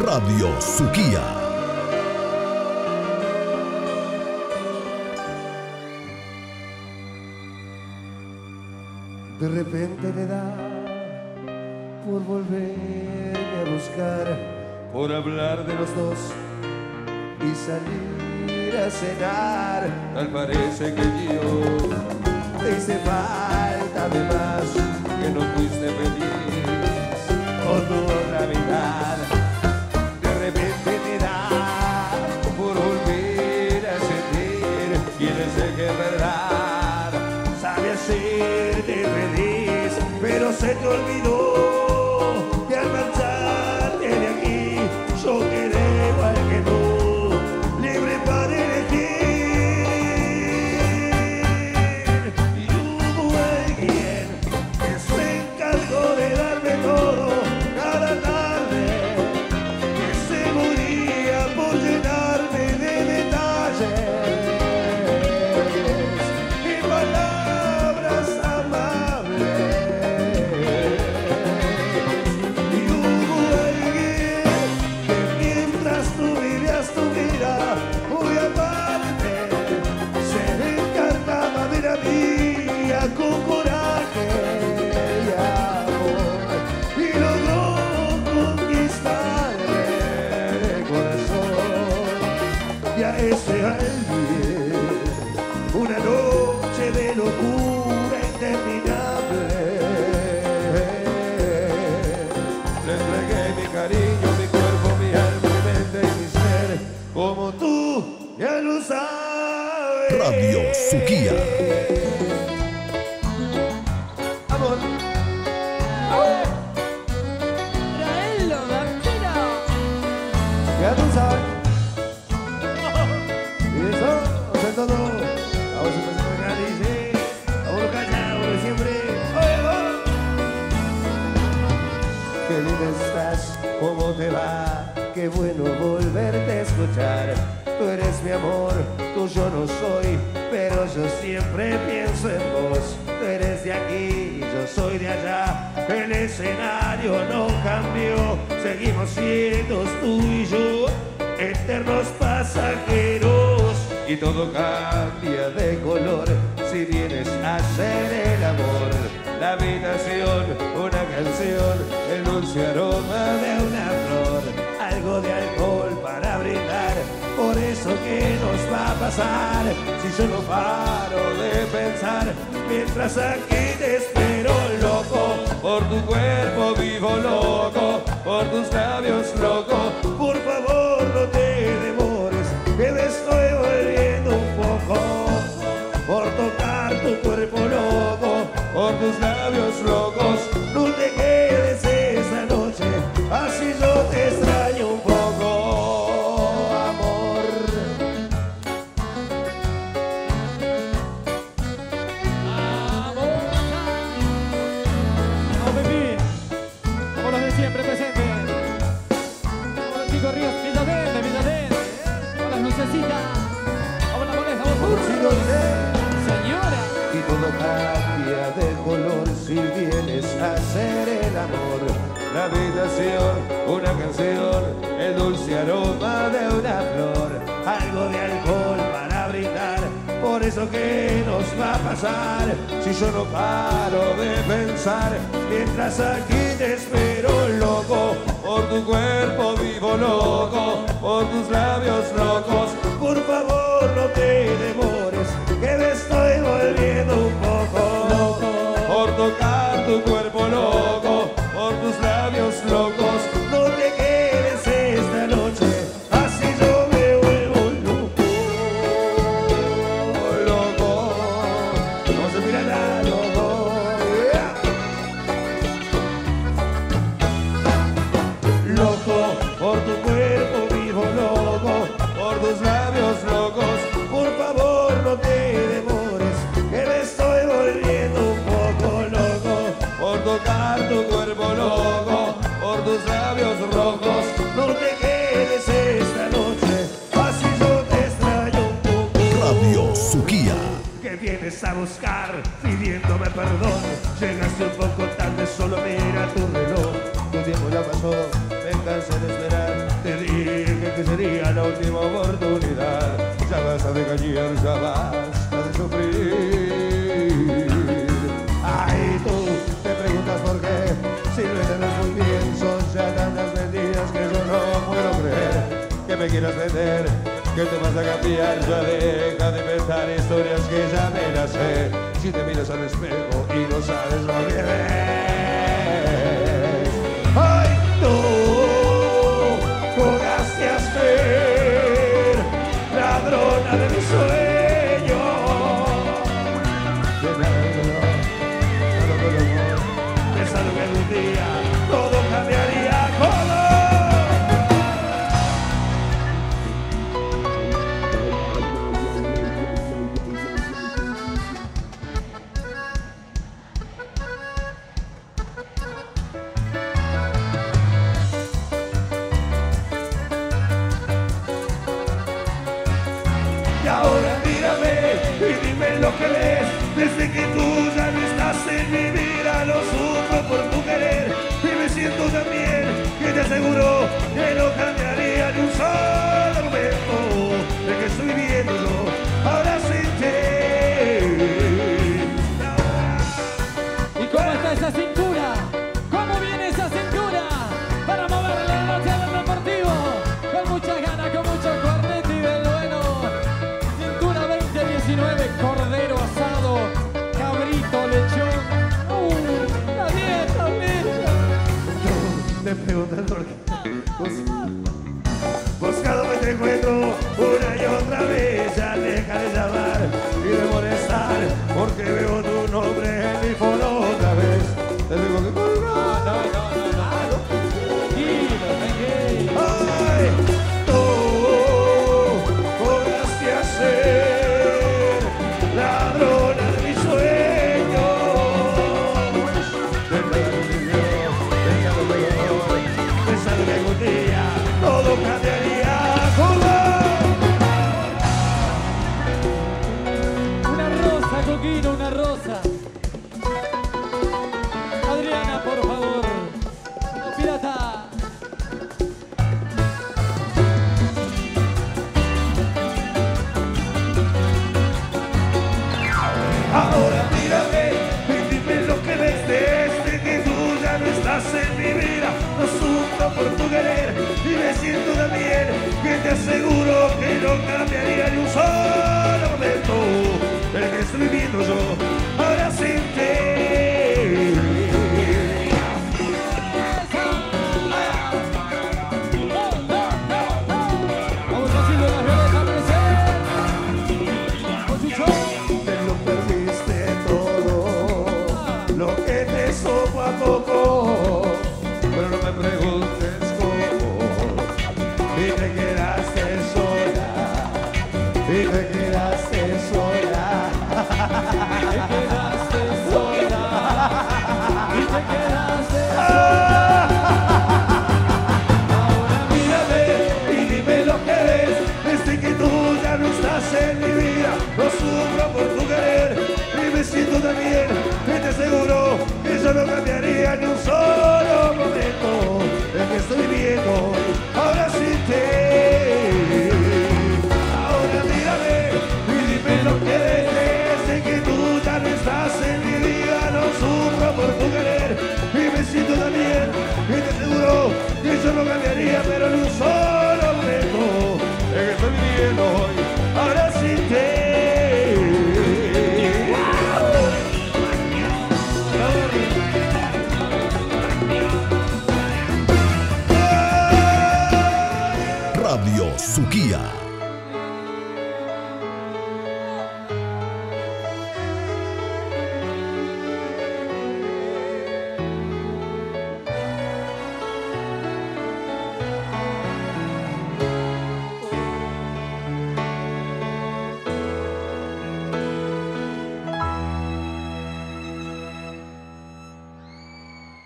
Radio Suquía. De repente le da por volverme a buscar, por hablar de los dos y salir a cenar. Tal parece que yo te hice falta de más, que no fuiste feliz con tu ser que es verdad, sabe hacerte feliz, pero se te olvidó eternos pasajeros. Y todo cambia de color si vienes a hacer el amor. La habitación, una canción, el dulce aroma de una flor, algo de alcohol para brindar. Por eso que nos va a pasar si yo no paro de pensar mientras aquí te espero loco por tu cuerpo vivo loco por tus labios loco por favor no te tus labios locos. No te La habitación, una canción, el dulce aroma de una flor, algo de alcohol para brindar. Por eso que nos va a pasar si yo no paro de pensar mientras aquí te espero loco por tu cuerpo vivo loco por tus labios locos por favor no te demores que me estoy volviendo un poco loco por tocar tu cuerpo loco perdón. Llegaste un poco tarde, solo mira tu reloj. Tu tiempo ya pasó, me cansé de esperar. Te dije que sería la última oportunidad. Ya vas de engañar, ya vas de sufrir. Ay, tú. Te preguntas por qué. Si lo entiendes muy bien, son ya tantas mentiras Que yo no puedo creer. Que me quieras vender. Que te vas a cambiar? Ya deja de inventar historias que ya me las sé. Si te miras al espejo y no sabes lo que ves. ¡Ay, tú Jugaste a ser de mis sueños. te aseguro que no cambiaría ni un solo. Si te quedaste.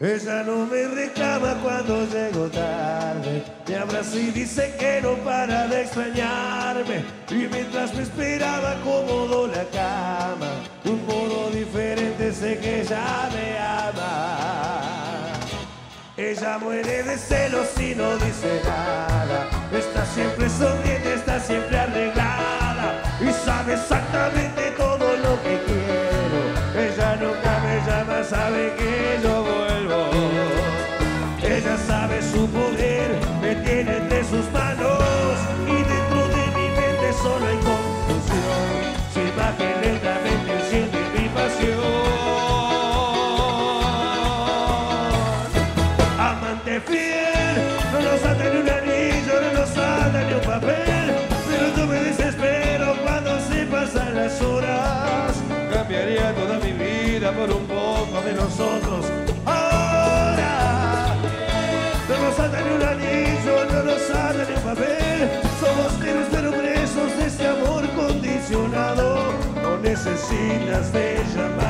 Ella no me reclama cuando llego tarde, me abraza y dice que no para de extrañarme. Y mientras me esperaba cómodo la cama, un modo diferente sé que ella me ama. Ella muere de celos y no dice nada, está siempre sonriente, está siempre arreglada y sabe exactamente todo lo que quiero. Ella nunca me llama, sabe que yo voy su poder me tiene entre sus manos y dentro de mi mente solo hay confusión. Su imagen lentamente enciende mi pasión. Amante fiel, no nos ata ni un anillo, no nos ata ni un papel, pero yo me desespero cuando se pasan las horas. Cambiaría toda mi vida por un poco de nosotros. sale de papel. Somos seres pero presos de este amor condicionado. No necesitas de llamar.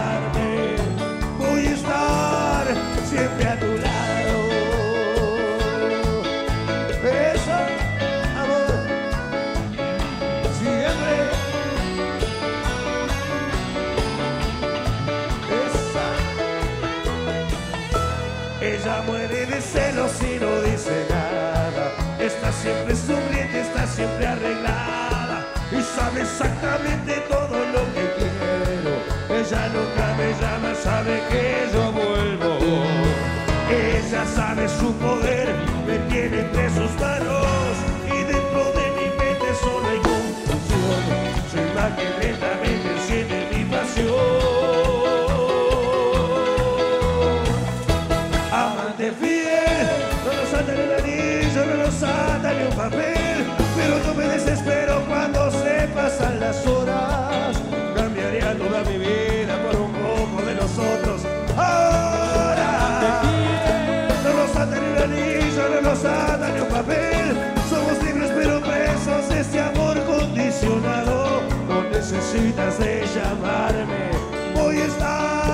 necesitas de llamarme. Hoy está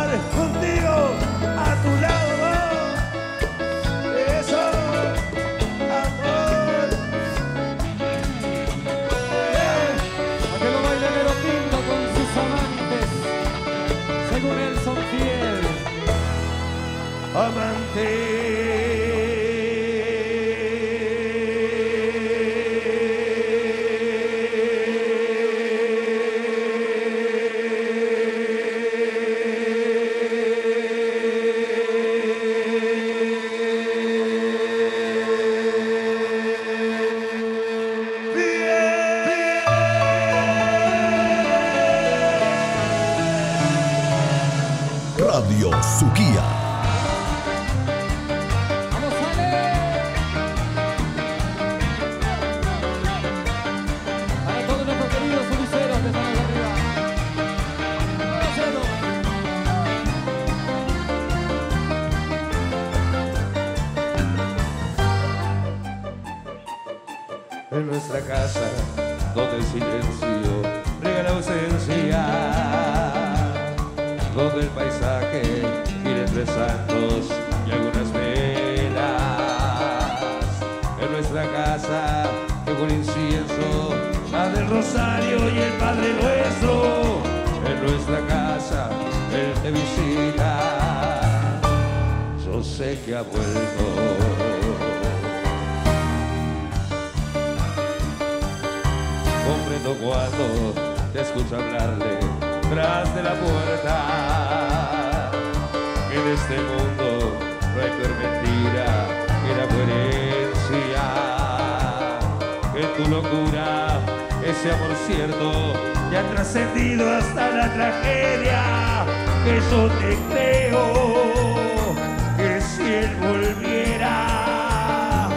Radio Su Guía. Nuestro, en nuestra casa Él te visita. Yo sé que ha vuelto. Comprendo cuando te escucho hablarle tras de la puerta. Que en este mundo no hay peor mentira que la coherencia. Que tu locura ese amor cierto ya ha trascendido hasta la tragedia, que yo te creo, que si él volviera,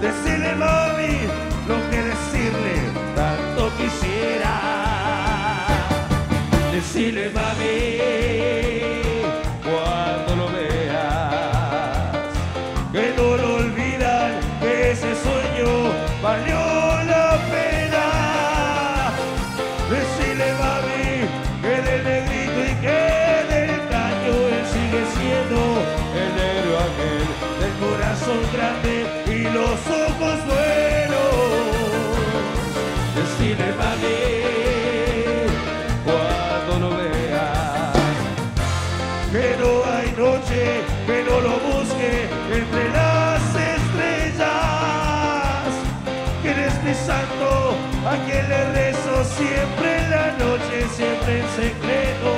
decirle mami lo que decirle tanto quisiera, decirle dile cuando lo veas. Que no hay noche que no lo busque entre las estrellas. Que eres este mi santo a quien le rezo siempre en la noche, siempre en secreto.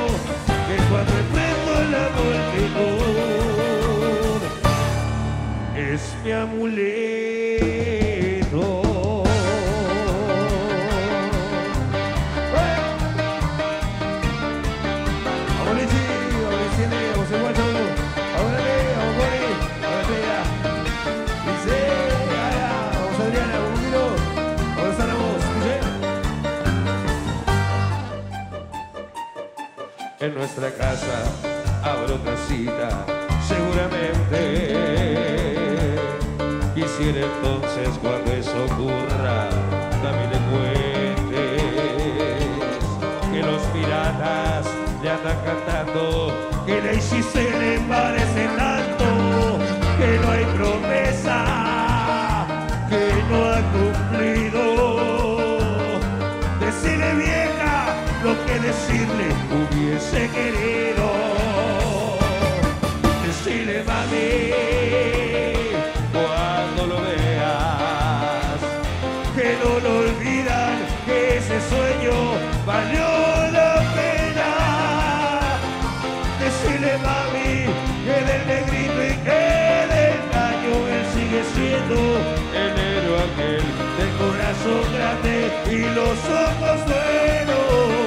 Que cuando enfrento la multitud es mi amor. Nuestra casa habrá otra cita, seguramente. Quisiera entonces cuando eso ocurra, también le cuentes que los piratas le andan cantando, que le hiciste le parece tanto, que no hay promesa, que no ha cumplido. Decirle hubiese querido. Decirle mami cuando lo veas que no lo olvidan, que ese sueño valió la pena. Decirle mami que del negrito y que del gallo él sigue siendo el héroe aquel del corazón grande y los ojos buenos.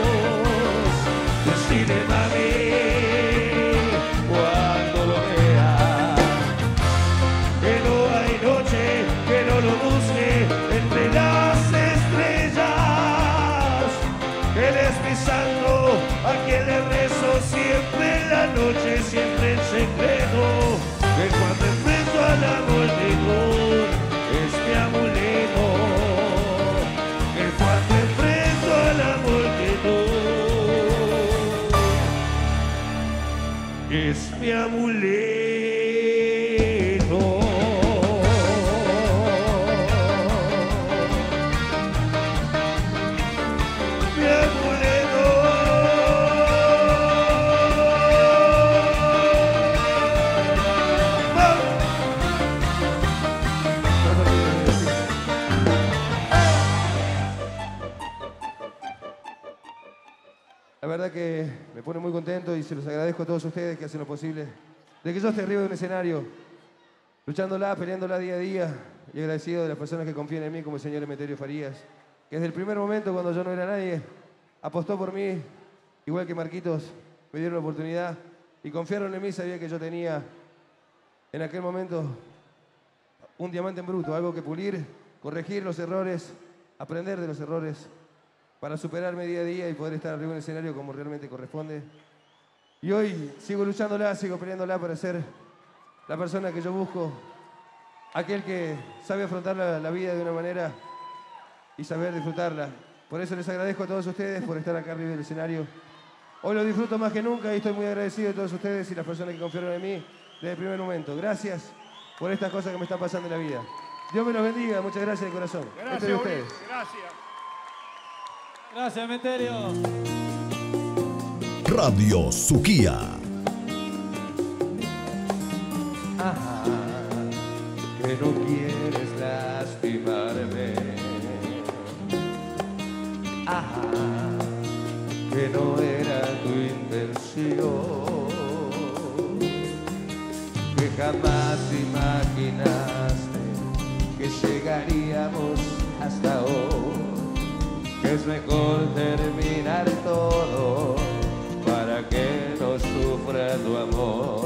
Agradezco a todos ustedes que hacen lo posible de que yo esté arriba de un escenario, luchándola, peleándola día a día y agradecido de las personas que confían en mí como el señor Emeterio Farías, que desde el primer momento cuando yo no era nadie, apostó por mí, igual que Marquitos, me dieron la oportunidad y confiaron en mí, sabía que yo tenía en aquel momento un diamante en bruto, algo que pulir, corregir los errores, aprender de los errores para superarme día a día y poder estar arriba en el escenario como realmente corresponde. Y hoy sigo luchándola, sigo peleándola para ser la persona que yo busco, aquel que sabe afrontar la, la vida de una manera y saber disfrutarla. Por eso les agradezco a todos ustedes por estar acá arriba del escenario. Hoy lo disfruto más que nunca y estoy muy agradecido de todos ustedes y las personas que confiaron en mí desde el primer momento. Gracias por estas cosas que me están pasando en la vida. Dios me los bendiga, muchas gracias de corazón. De ustedes. Gracias. Gracias, Meterio. Radio Suquía. Ajá, que no quieres lastimarme. Ajá, que no era tu intención. Que jamás imaginaste que llegaríamos hasta hoy. Que es mejor terminar todo sufra tu amor.